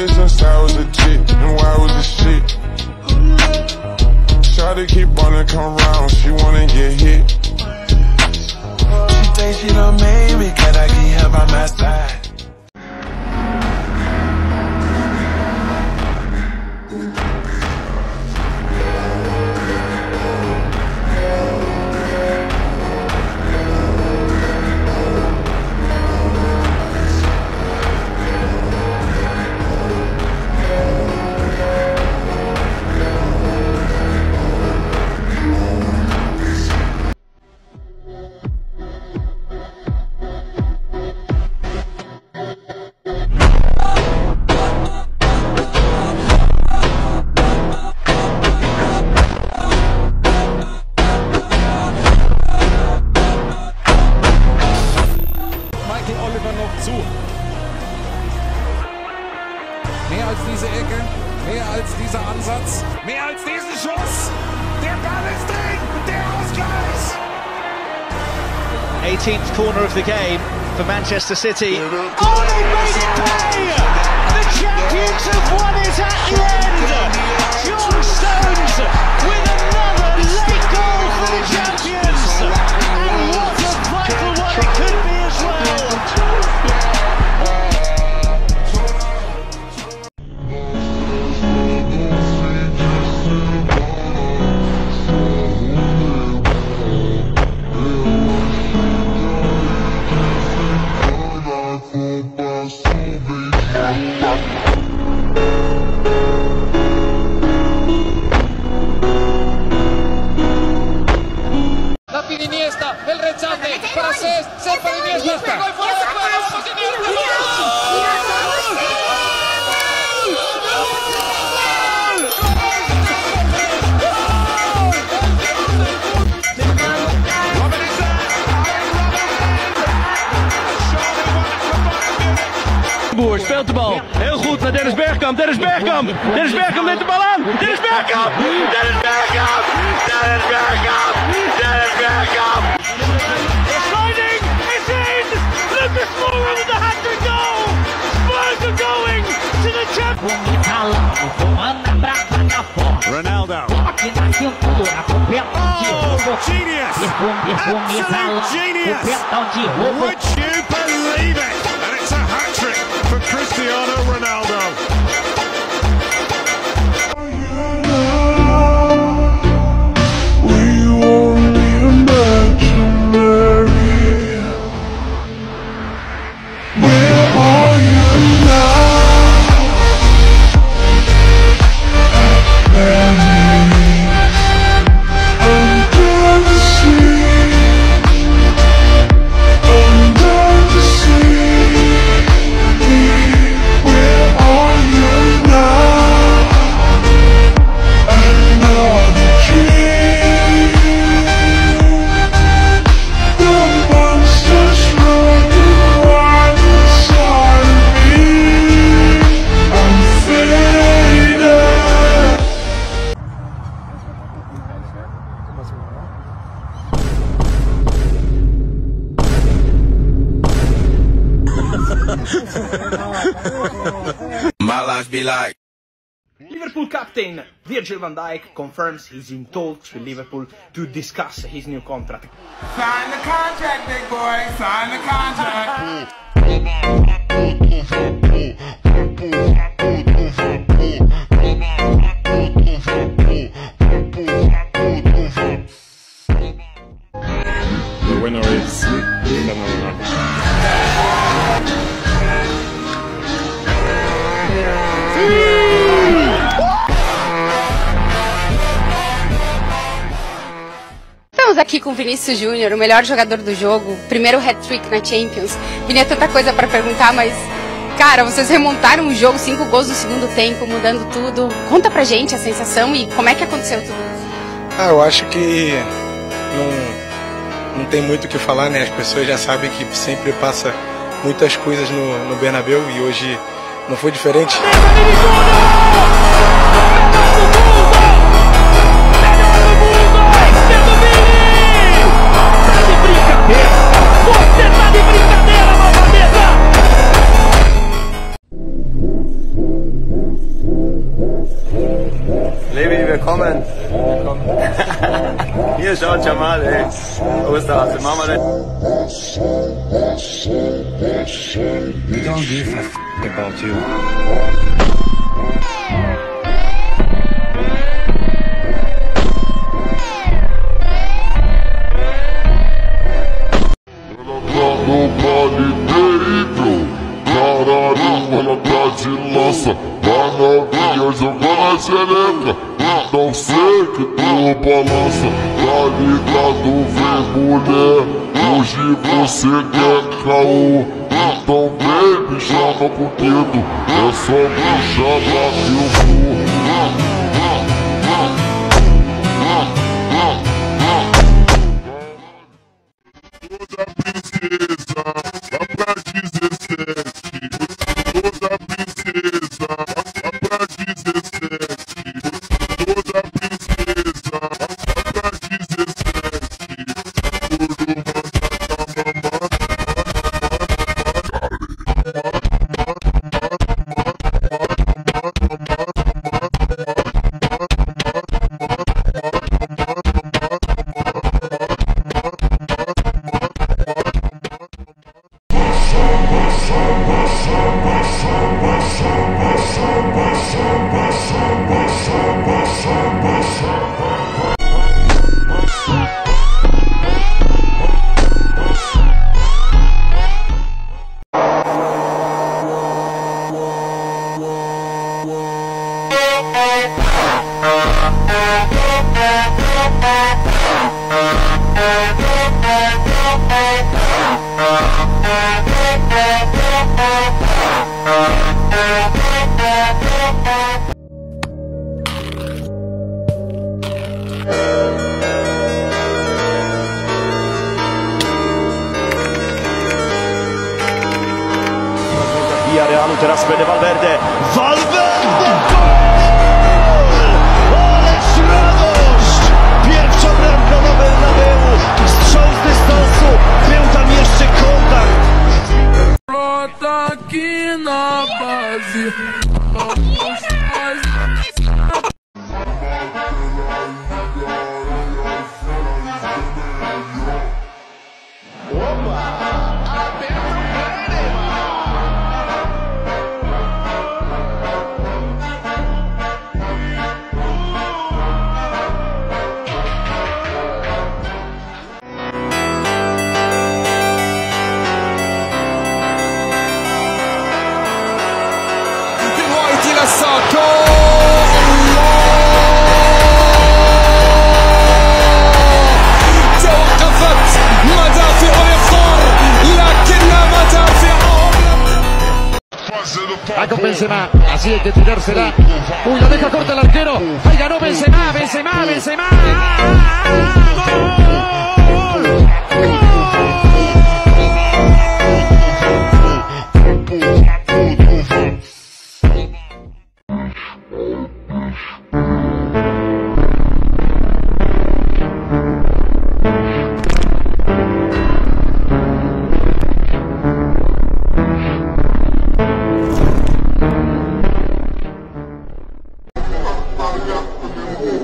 bitch inside was a chick, and why was the shit? Try to keep on and come round, she wanna get hit. She thinks she done made me, can I get her by my side? For Manchester City. Oh, they made it pay! The champions have won it at the end! John Stones with another late goal for the champions! And what a vital one it could Ronaldo. Oh, genius! Absolute genius! Would you believe it? And it's a hat trick for Cristiano Virgil van Dijk confirms he's in talks with Liverpool to discuss his new contract. Sign the contract, big boy, sign the contract. The winner is com Vinícius Júnior, o melhor jogador do jogo, primeiro hat-trick na Champions. Vini, é tanta coisa para perguntar, mas cara, vocês remontaram o jogo, cinco gols no segundo tempo, mudando tudo. Conta pra gente a sensação e como é que aconteceu tudo isso. Ah, eu acho que não, não tem muito o que falar, né? As pessoas já sabem que sempre passa muitas coisas no, no Bernabéu e hoje não foi diferente. willkommen. willkommen. Hier, schaut schon mal, ey. Osterhase, machen wir das. We don't give a f about you. balança Tá ligado, vem mulher. Hoje você quer caô. Então vem, me chama pro dedo É só me pra que eu vou. Villarreal, teraz będzie Valverde. Valverde! así de que tirársela Maria,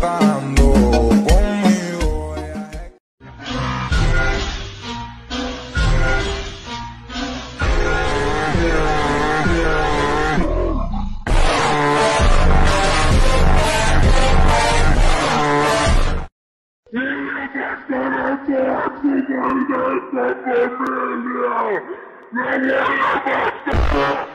Não olha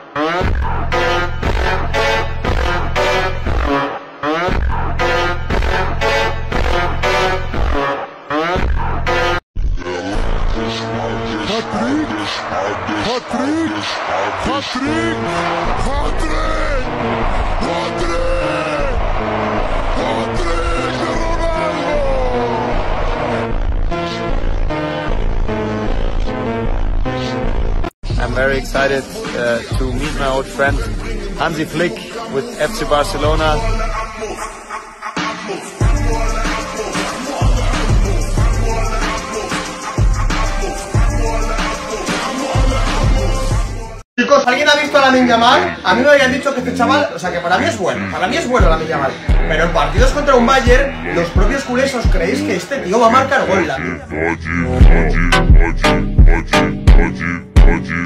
to meet my old friend Hansi Flick with FC Barcelona. Chicos, ¿alguien ha visto a la Mal? A mí me habían dicho que este chaval, o sea que para mí es bueno, para mí es bueno la Minyamal. Pero en partidos contra un Bayern, los propios culés os creéis que este tío va a marcar gol. Thank you.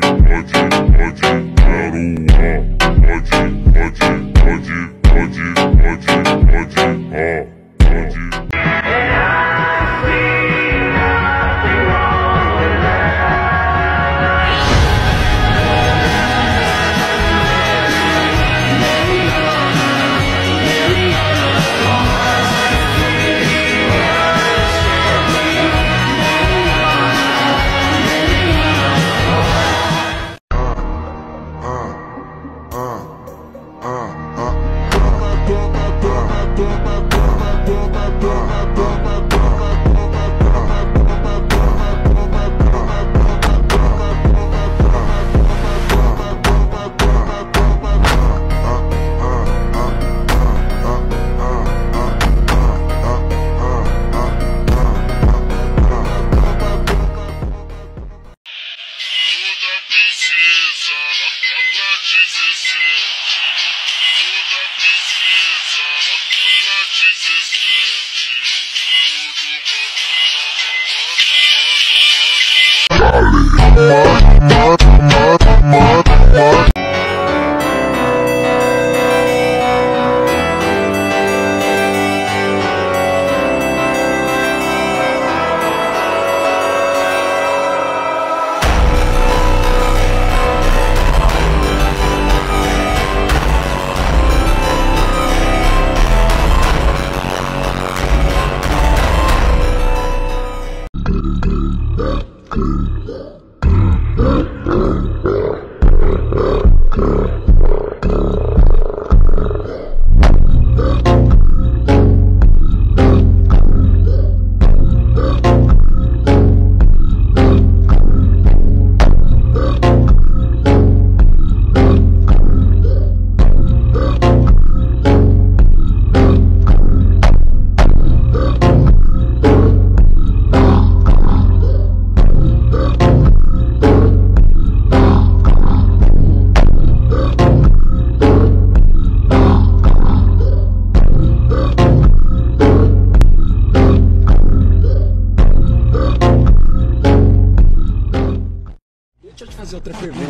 tranquilo.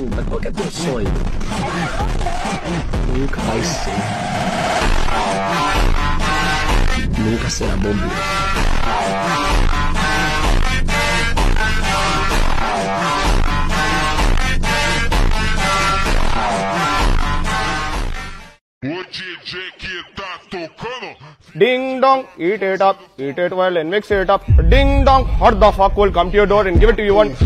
dong, eat it up, eat it well and mix it up. Ding dong, what the fuck will come to your door and give it to you one.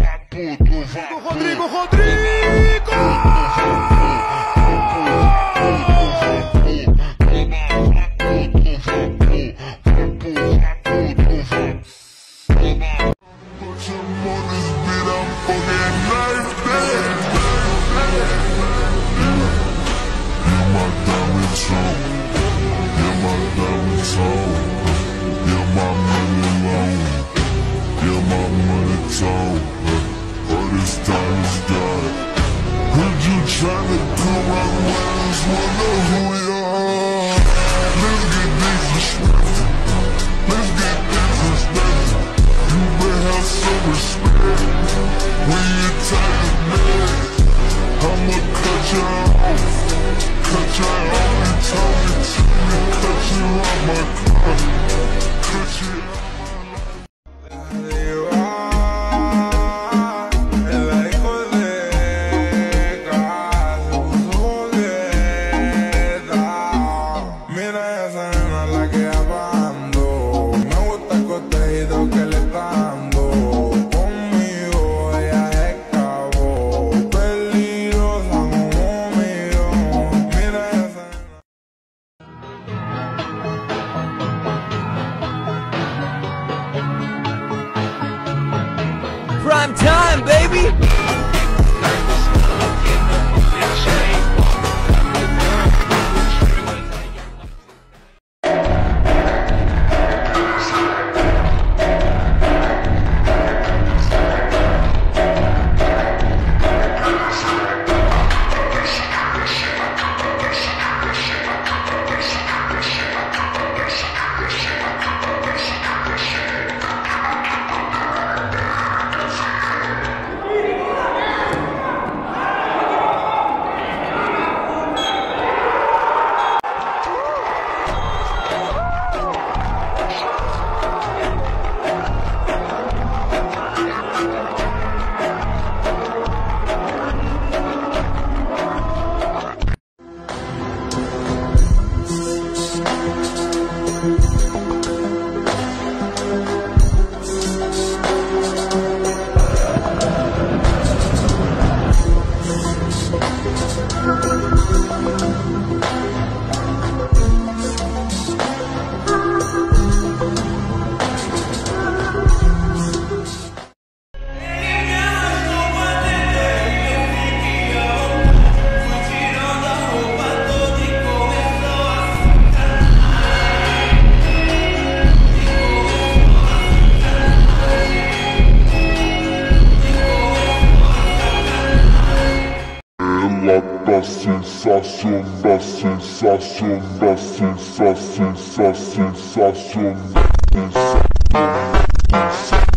Sensação, da sensação, da sensação, sensação, sensação, sensação. Levi,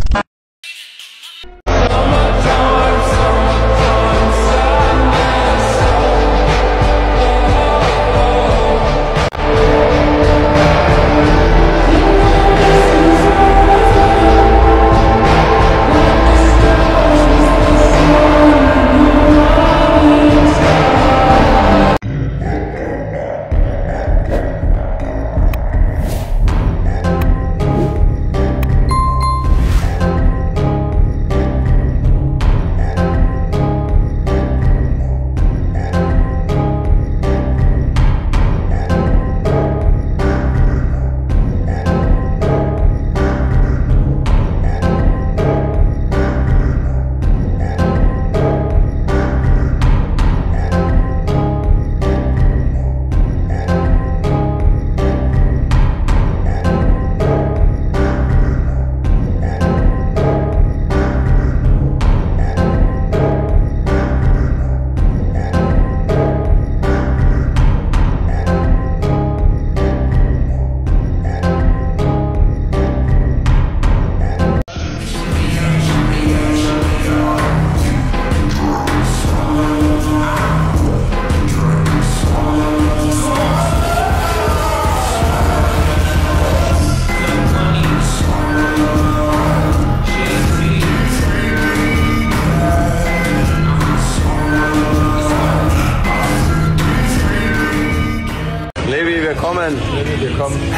willkommen.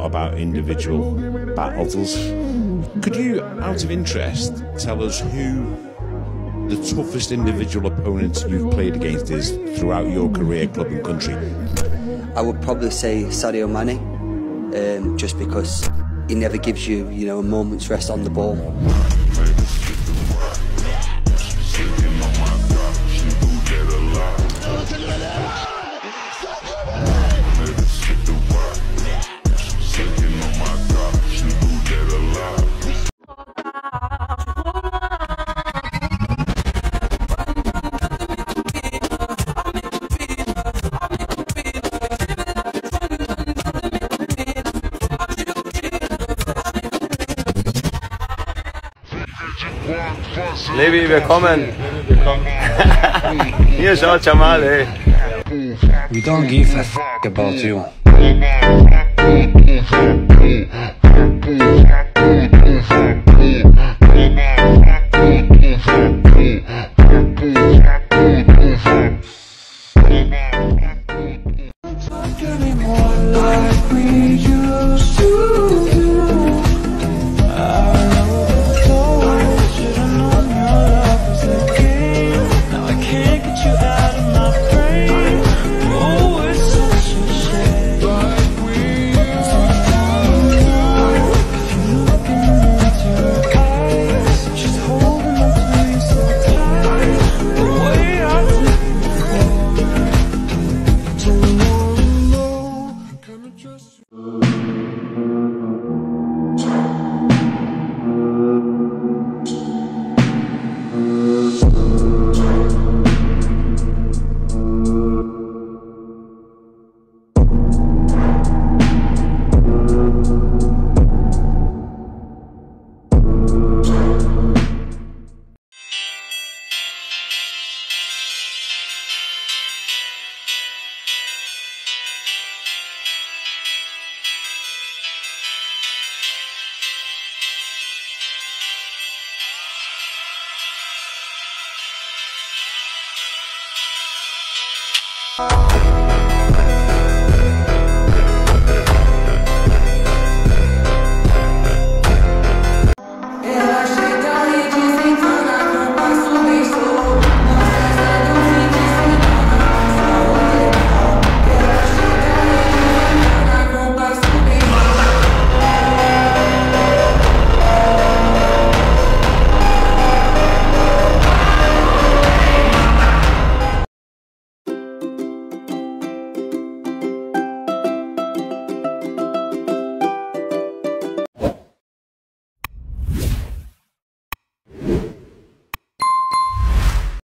Lot about individual battles. Could you, out of interest, tell us who the toughest individual opponent you've played against is throughout your career, club and country? I would probably say Sadio Mane, um, just because he never gives you, you know, a moment's rest on the ball. Willkommen. Hier schaut Jamal, ey. We don't give a f about you.